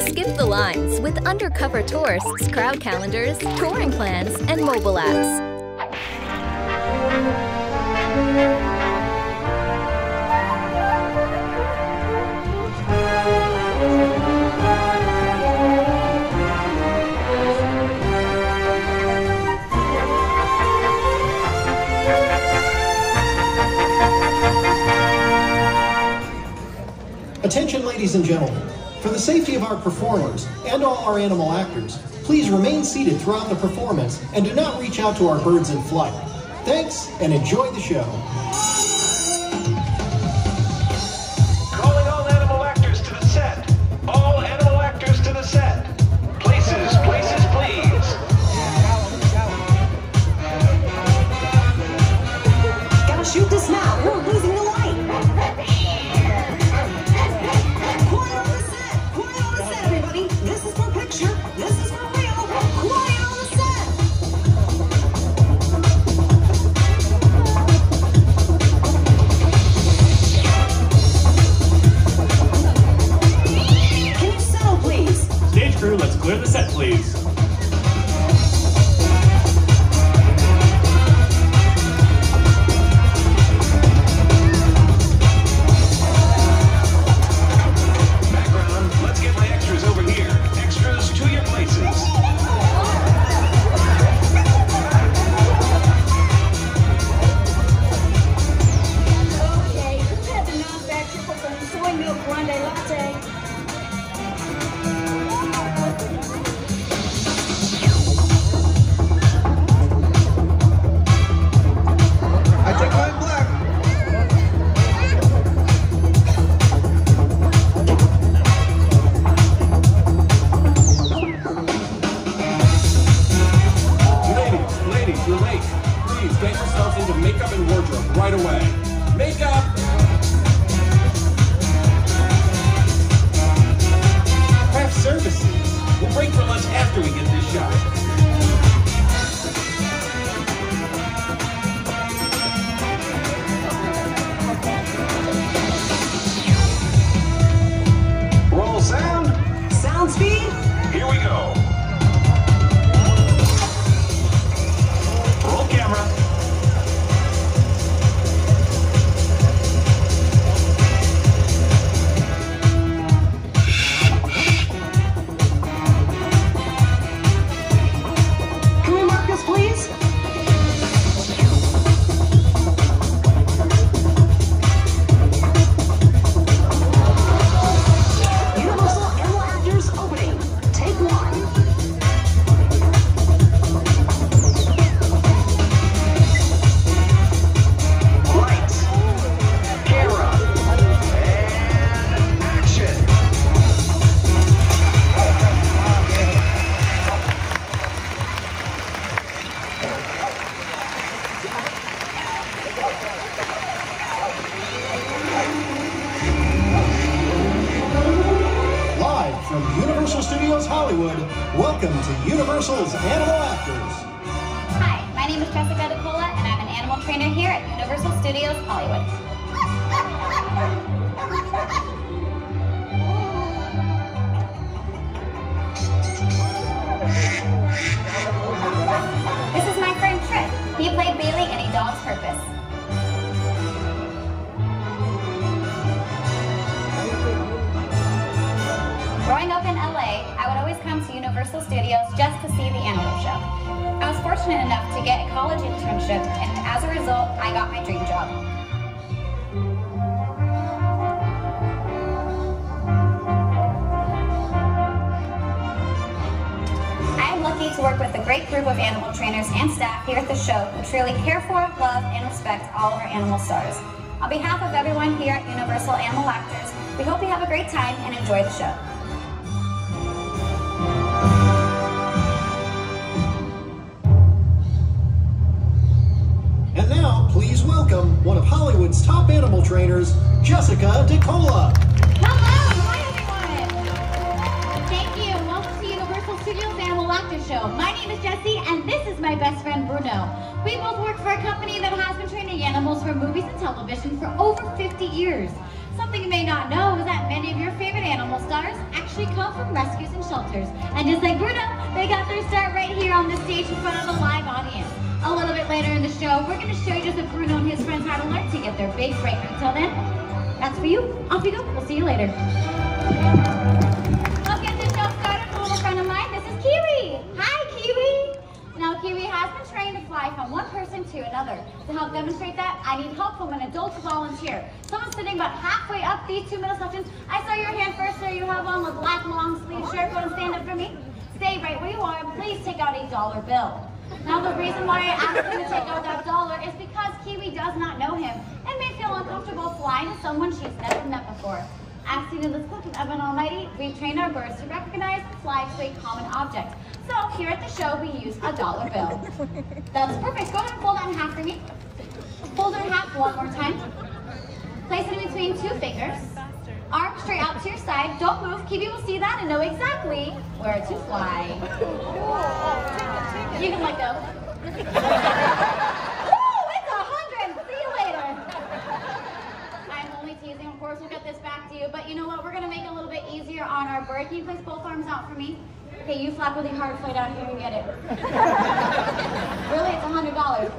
Skip the lines with undercover tourists, crowd calendars, touring plans, and mobile apps. Attention ladies and gentlemen, for the safety of our performers and all our animal actors, please remain seated throughout the performance and do not reach out to our birds in flight. Thanks and enjoy the show. Internship, and as a result, I got my dream job. I am lucky to work with a great group of animal trainers and staff here at the show who truly care for, love, and respect all of our animal stars. On behalf of everyone here at Universal Animal Actors, we hope you have a great time and enjoy the show. Welcome one of Hollywood's top animal trainers, Jessica DeCola. Hello, hi everyone. Thank you, welcome to Universal Studios Animal Actor Show. My name is Jessie, and this is my best friend Bruno. We both work for a company that has been training animals for movies and television for over 50 years. Something you may not know is that many of your favorite animal stars stars actually come from rescues and shelters. And just like Bruno, they got their start right here on the stage in front of a live audience. A little bit later in the show, we're gonna show you just what Bruno and his friends how to learn to get their big break. Until then, that's for you. Off you go. We'll see you later. Let's get this show started. A little friend of mine. This is Kiwi. Hi, Kiwi. Now, Kiwi has been trained to fly from one person to another. To help demonstrate that, I need help from an adult volunteer. Someone sitting about halfway up these two middle sections. I saw your hand first, sir. You have on a black long sleeve shirt. Go and stand up for me. Stay right where you are and please take out a dollar bill. Now, the reason why I asked him to take out that dollar is because Kiwi does not know him and may feel uncomfortable flying to someone she's never met before. As seen in this clip of Evan Almighty, we train our birds to recognize and fly to a common object. So here at the show, we use a dollar bill. That's perfect. Go ahead and fold that in half for me. Fold it in half one more time. Place it in between two fingers. Arm straight out to your side. Don't move. Kiwi will see that and know exactly where to fly. You can let go. Woo! It's a hundred. See you later. I'm only teasing. Of course, we'll get this back to you. But you know what? We're gonna make it a little bit easier on our bird. Can you place both arms out for me? Okay, you flap really hard, fly down here and get it. really, it's a hundred dollars.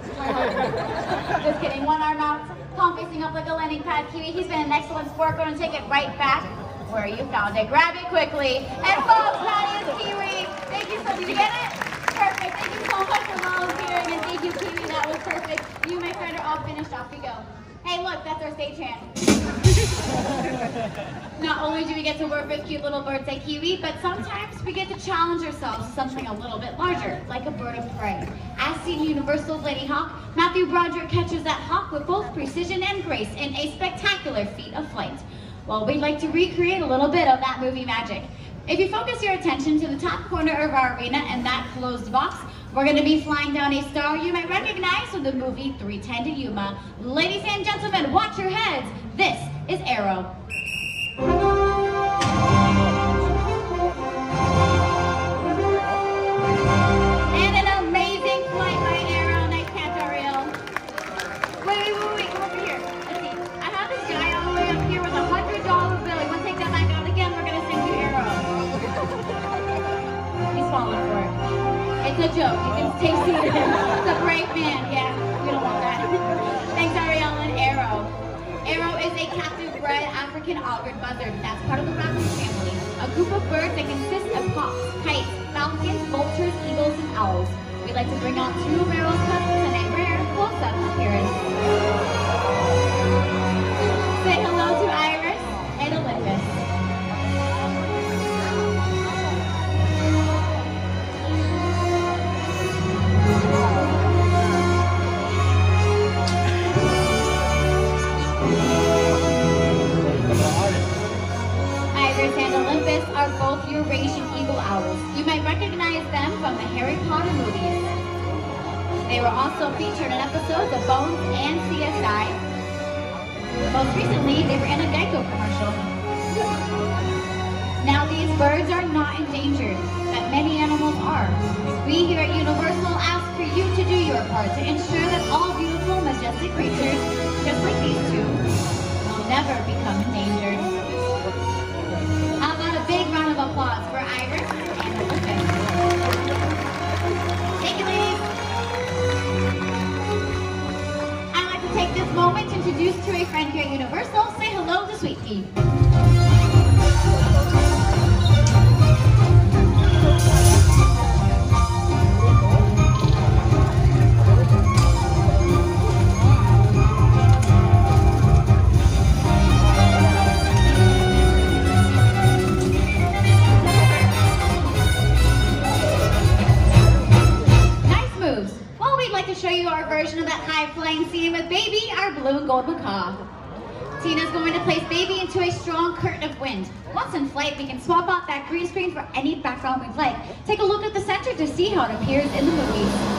Just kidding. One arm out, palm facing up like a landing pad. Kiwi, he's been an excellent sport. Going to take it right back where you found it. Grab it quickly. And folks, that is Kiwi. Thank you so. much. Did you get it? Perfect. Thank you so much for volunteering, and thank you, Kiwi. That was perfect. You, my friend, are all finished. Off we go. Hey, look, that's our stage stagehand. Not only do we get to work with cute little birds like Kiwi, but sometimes we get to challenge ourselves to something a little bit larger, like a bird of prey. As seen Universal's Ladyhawke, Matthew Broderick catches that hawk with both precision and grace in a spectacular feat of flight. Well, we'd like to recreate a little bit of that movie magic. If you focus your attention to the top corner of our arena and that closed box, we're going to be flying down a star you might recognize from the movie 3:10 to Yuma. Ladies and gentlemen, watch your heads. This is Arrow. You can stay seated. It's a brave man. Yeah, we don't want that. Thanks, Ariel and Arrow. Arrow is a captive bred African augur buzzard that's part of the raptor family, a group of birds that consists of hawks, kites, falcons, vultures, eagles, and owls. We'd like to bring out two of Arrow's cousins in a rare close-up appearance. The Harry Potter movies. They were also featured in episodes of Bones and CSI. Most recently, they were in a Geico commercial. Now, these birds are not endangered, but many animals are. We here at Universal ask for you to do your part to ensure that all beautiful, majestic creatures, just like these two, will never become endangered. How about a big round of applause for Iris moment to introduce to a friend here at Universal. Say hello to Sweet and. Tina's going to place Baby into a strong current of wind. Once in flight, we can swap out that green screen for any background we'd like. Take a look at the center to see how it appears in the movie.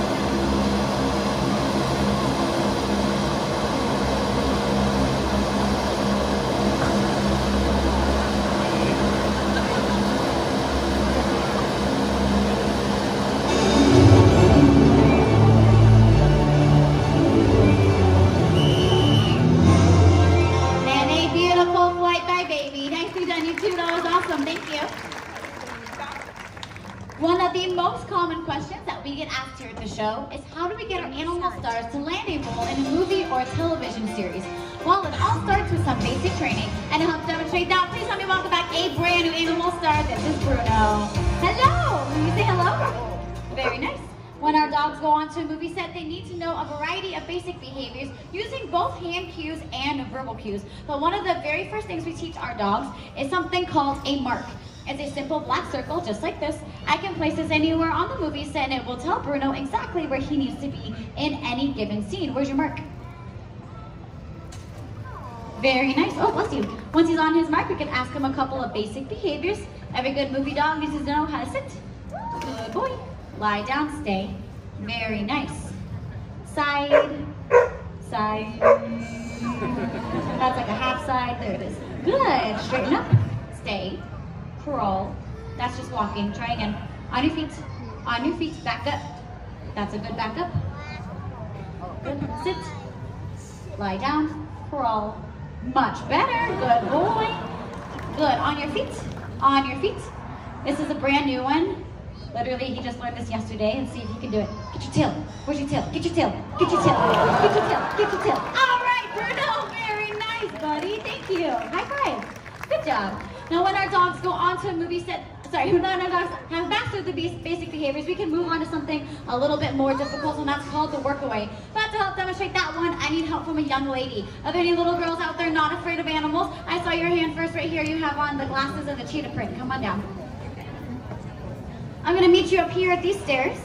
Basic behaviors using both hand cues and verbal cues. But one of the very first things we teach our dogs is something called a mark. It's a simple black circle, just like this. I can place this anywhere on the movie set and it will tell Bruno exactly where he needs to be in any given scene. Where's your mark? Very nice. Oh, bless you. Once he's on his mark, we can ask him a couple of basic behaviors. Every good movie dog needs to know how to sit. Good boy. Lie down, stay. Very nice. Side, side. That's like a half side. There it is. Good. Straighten up. Stay. Crawl. That's just walking. Try again. On your feet. On your feet. Back up. That's a good back up. Good. Sit. Lie down. Crawl. Much better. Good boy. Good. On your feet. On your feet. This is a brand new one. Literally, he just learned this yesterday and see if he can do it. Your tail. Where's your tail? Get your tail. Get your tail. Get your tail. Get your tail. All right, Bruno. Very nice, buddy. Thank you. High five. Good job. Now, when our dogs go onto a movie set, sorry, when our dogs have mastered the basic behaviors, we can move on to something a little bit more difficult, and that's called the workaway. But to help demonstrate that one, I need help from a young lady. Are there any little girls out there not afraid of animals? I saw your hand first right here. You have on the glasses and the cheetah print. Come on down. I'm gonna meet you up here at these stairs.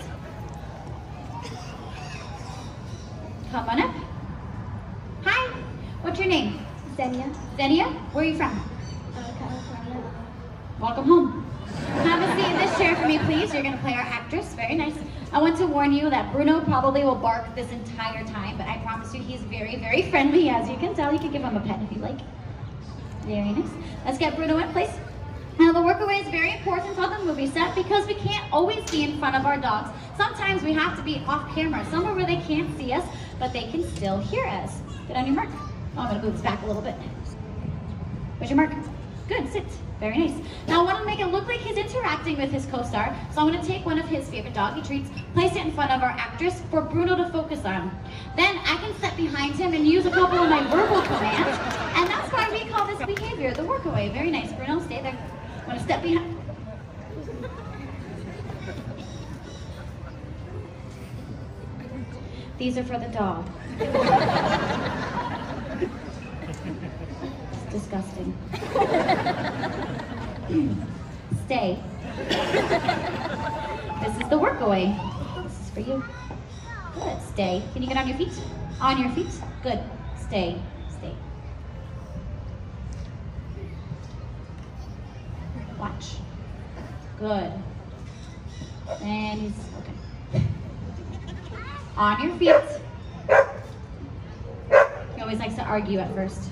Come on up. Hi, what's your name? Xenia, Zenia, where are you from? uh, California. Welcome home. Have a seat in this chair for me, please. You're gonna play our actress. Very nice. I want to warn you that Bruno probably will bark this entire time, but I promise you he's very, very friendly, as you can tell. You can give him a pet if you like. Very nice. Let's get Bruno in place. Now the workaway is very important on the movie set because we can't always be in front of our dogs. Sometimes we have to be off camera, somewhere where they can't see us, but they can still hear us. Get on your mark. Oh, I'm gonna move this back a little bit. Where's your mark? Good, sit. Very nice. Now I want to make it look like he's interacting with his co-star, so I'm going to take one of his favorite doggy treats, place it in front of our actress for Bruno to focus on. Then I can step behind him and use a couple of my verbal commands, and that's why we call this behavior the workaway. Very nice, Bruno. Stay there. I'm going to step behind. These are for the dog. It's disgusting. Stay. This is the workaway. This is for you. Good. Stay. Can you get on your feet? On your feet. Good. Stay. Stay. Watch. Good. And he's okay. On your feet. He always likes to argue at first.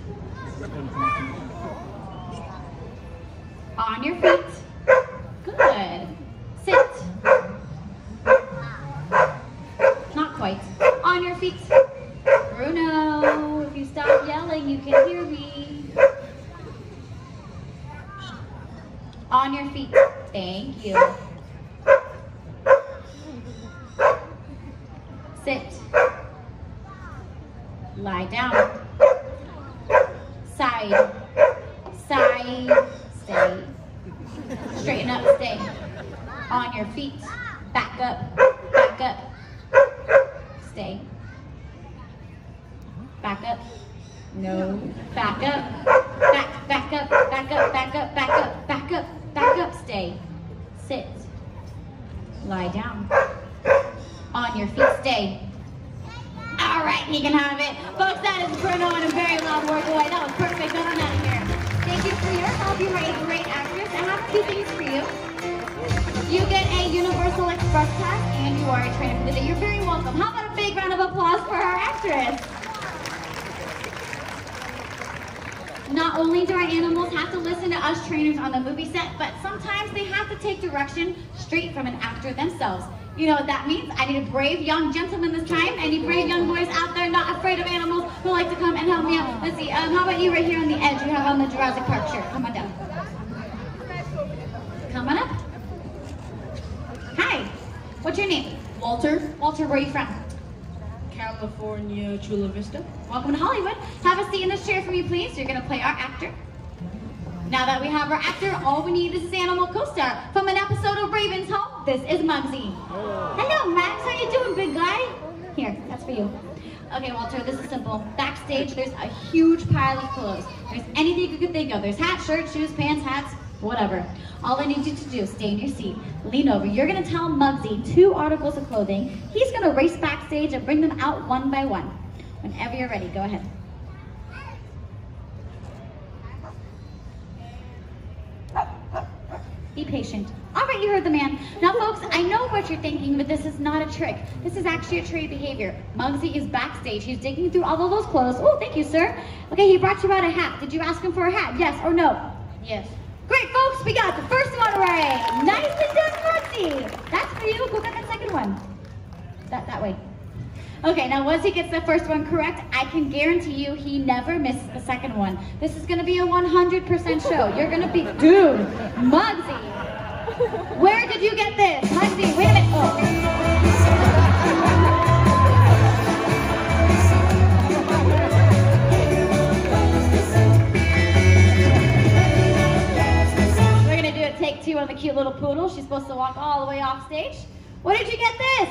On your feet. Good. Sit. Not quite. On your feet. Bruno, if you stop yelling, you can hear me. On your feet. Thank you. Sit. Lie down. Side. Side. Stay. Straighten up, stay. On your feet. Back up. Back up. Stay. Back up. No. Back up. Back, back up, back up, back up, back up, back up, back up, stay. Sit. Lie down. On your feet, stay. All right, he can have it. Folks, that is Bruno and a very loud work away. That was perfect. Get on out of here. Thank you for your help. You are a great actress. I have two things for you. You get a Universal Express pass and you are a trainer for the day. You're very welcome. How about a big round of applause for our actress? Not only do our animals have to listen to us trainers on the movie set, but sometimes they have to take direction straight from an actor themselves. You know what that means? I need a brave young gentleman this time. Any brave young boys out there not afraid of animals who like to come and help me out? Let's see, um, how about you right here on the edge? You have on the Jurassic Park shirt. Come on down. Come on up. Hi. What's your name? Walter. Walter, where are you from? California, Chula Vista. Welcome to Hollywood. Have a seat in this chair for me, please. You're gonna play our actor. Now that we have our actor, all we need is his animal co-star. From an episode of Raven's Home, this is Muggsy. Hello, Max. How you doing, big guy? Here, that's for you. Okay, Walter, this is simple. Backstage, there's a huge pile of clothes. There's anything you could think of. There's hats, shirts, shoes, pants, hats, whatever. All I need you to do is stay in your seat, lean over. You're gonna tell Muggsy two articles of clothing. He's gonna race backstage and bring them out one by one. Whenever you're ready, go ahead. Be patient. All right, you heard the man. Now, folks, I know what you're thinking, but this is not a trick. This is actually a trade behavior. Muggsy is backstage. He's digging through all of those clothes. Oh, thank you, sir. Okay, he brought you out a hat. Did you ask him for a hat? Yes or no? Yes. Great, folks. We got the first one right. Nicely done, Muggsy. That's for you. Go get that second one. That that way. Okay, now once he gets the first one correct, I can guarantee you he never misses the second one. This is gonna be a 100% show. You're gonna be, dude, Muggsy. Where did you get this? Muggsy, wait a minute. Oh. Poodle. She's supposed to walk all the way off stage. Where did you get this?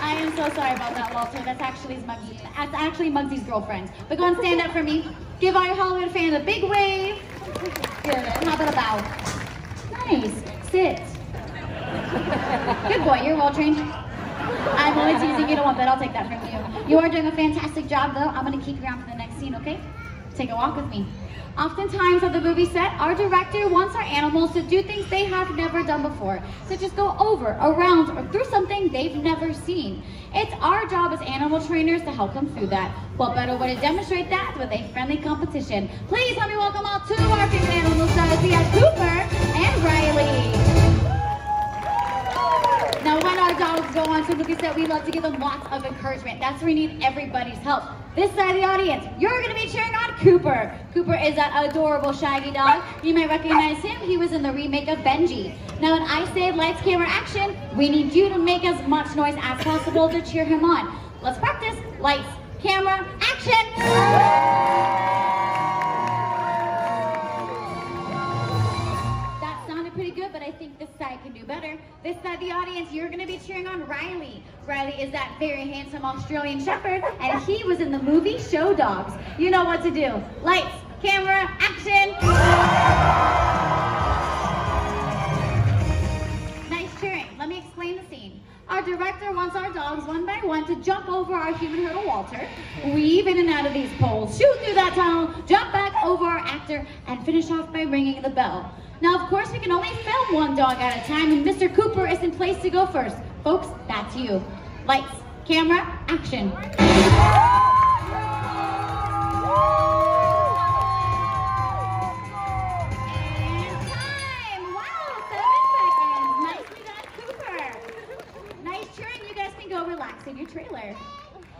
I am so sorry about that, Walter. That's actually Muggsy. That's actually Muggsy's girlfriend. But go and stand up for me. Give our Hollywood fan a big wave. Good. How about a bow? Nice. Sit. Good boy. You're well trained. I'm only teasing. You don't want that. I'll take that from you. You are doing a fantastic job, though. I'm going to keep you around for the next scene, okay? Take a walk with me. Oftentimes at the movie set, our director wants our animals to do things they have never done before, such as go over, around, or through something they've never seen. It's our job as animal trainers to help them through that. What better way to demonstrate that with a friendly competition? Please let me welcome all two of our favorite animal stars. We have Cooper and Riley. Now, when our dogs go on to movie set, we love to give them lots of encouragement. That's where we need everybody's help. This side of the audience, you're going to be cheering on Cooper. Cooper is that adorable shaggy dog. You might recognize him. He was in the remake of Benji. Now, when I say lights, camera, action, we need you to make as much noise as possible to cheer him on. Let's practice. Lights, camera, action! Do better. This side the audience, you're gonna be cheering on Riley. Riley is that very handsome Australian Shepherd, and he was in the movie Show Dogs. You know what to do. Lights, camera, action! Nice cheering. Let me explain the scene. Our director wants our dogs one by one to jump over our human hurdle Walter, weave in and out of these poles, shoot through that tunnel, jump back over our actor, and finish off by ringing the bell. Now, of course, we can only film one dog at a time, and Mr. Cooper is in place to go first. Folks, that's you. Lights, camera, action. And time! Wow, seven seconds. Nicely done, Cooper. Nice cheering. You guys can go relax in your trailer.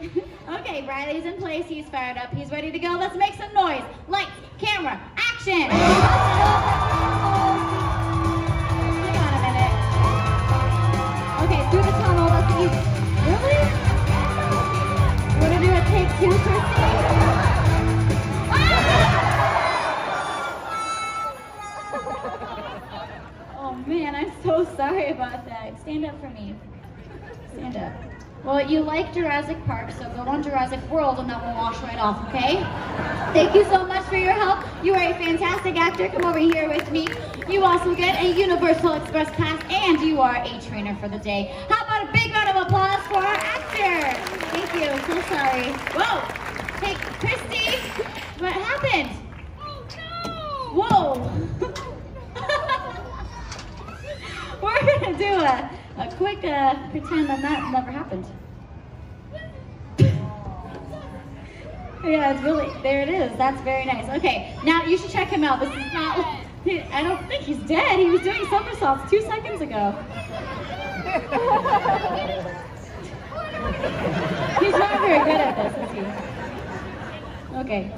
okay, Riley's in place. He's fired up. He's ready to go. Let's make some noise. Lights, camera, action! Stand up for me. Stand up. Well, you like Jurassic Park, so go on Jurassic World and that will wash right off, okay? Thank you so much for your help. You are a fantastic actor. Come over here with me. You also get a Universal Express pass and you are a trainer for the day. How about a big round of applause for our actor? Thank you. So sorry. Whoa. Hey, Christy, what happened? Oh, no. Whoa. We're gonna do a, a quick uh, pretend that that never happened. yeah, it's really, there it is. That's very nice. Okay, now you should check him out. This is not, I don't think he's dead. He was doing somersaults two seconds ago. he's not very good at this, is he? Okay.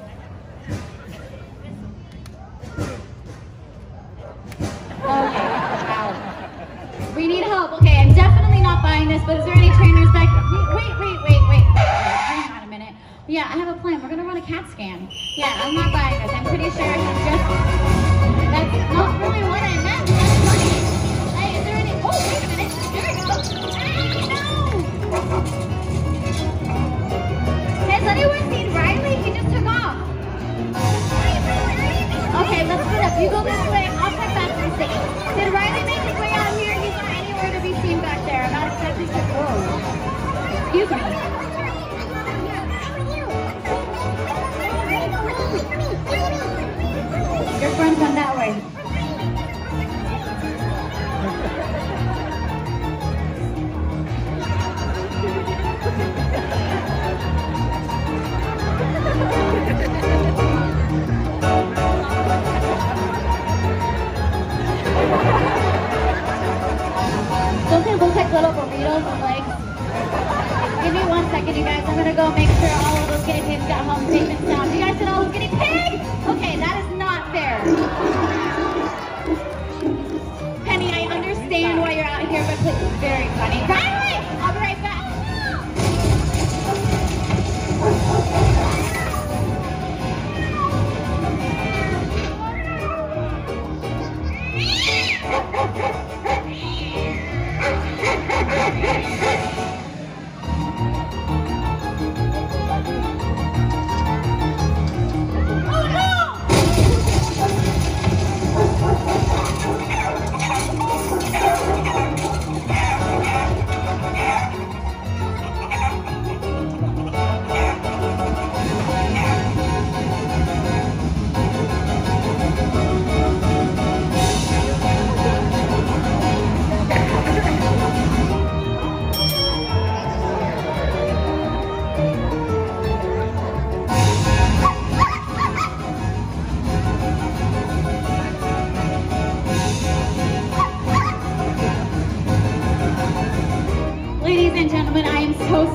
saying this, but is there any trainers back? Wait, wait, wait, wait. Hang on a minute. Yeah, I have a plan. We're gonna run a CAT scan. Yeah, I'm not buying this. I'm pretty sure he's just. That's not really what I meant. Hey, is there any? Oh, wait a minute. Here we go. Hey, no. Has anyone seen Riley? He just took off. Okay, let's get up. You go this way. I'll come back and see. Did Riley make his way? Excuse me. Your friend went that way.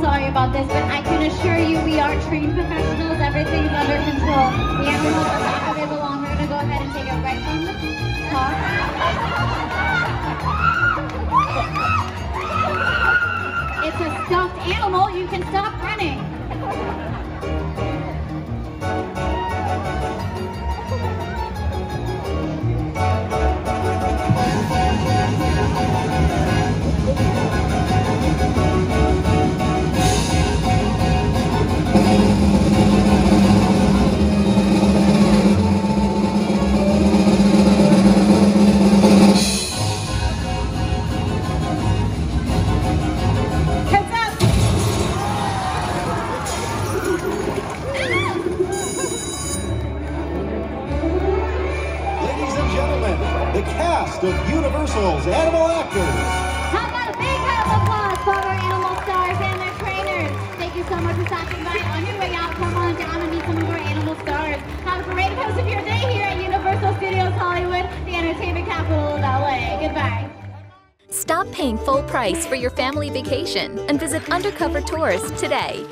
Sorry about this, but I can assure you we are trained professionals. Everything's under control. The animals are back where they belong. We're going to go ahead and take it right from the top. It's a stuffed animal. You can stop running. Family vacation and visit Undercover Tourist today.